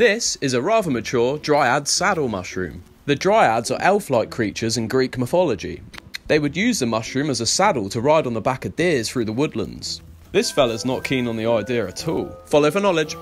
This is a rather mature dryad saddle mushroom. The dryads are elf like creatures in Greek mythology. They would use the mushroom as a saddle to ride on the back of deers through the woodlands. This fella's not keen on the idea at all. Forage for knowledge.